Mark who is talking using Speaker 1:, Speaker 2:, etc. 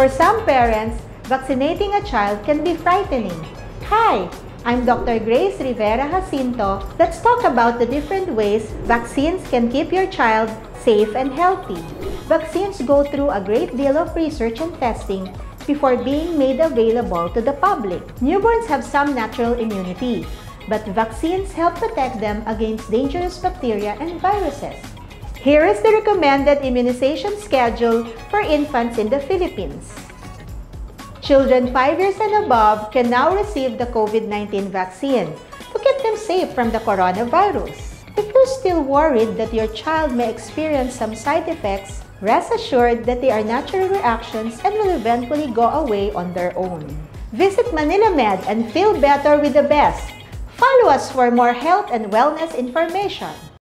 Speaker 1: For some parents, vaccinating a child can be frightening. Hi, I'm Dr. Grace Rivera Jacinto. Let's talk about the different ways vaccines can keep your child safe and healthy. Vaccines go through a great deal of research and testing before being made available to the public. Newborns have some natural immunity, but vaccines help protect them against dangerous bacteria and viruses. Here is the recommended immunization schedule for infants in the Philippines. Children 5 years and above can now receive the COVID-19 vaccine to keep them safe from the coronavirus. If you're still worried that your child may experience some side effects, rest assured that they are natural reactions and will eventually go away on their own. Visit Manila Med and feel better with the best. Follow us for more health and wellness information.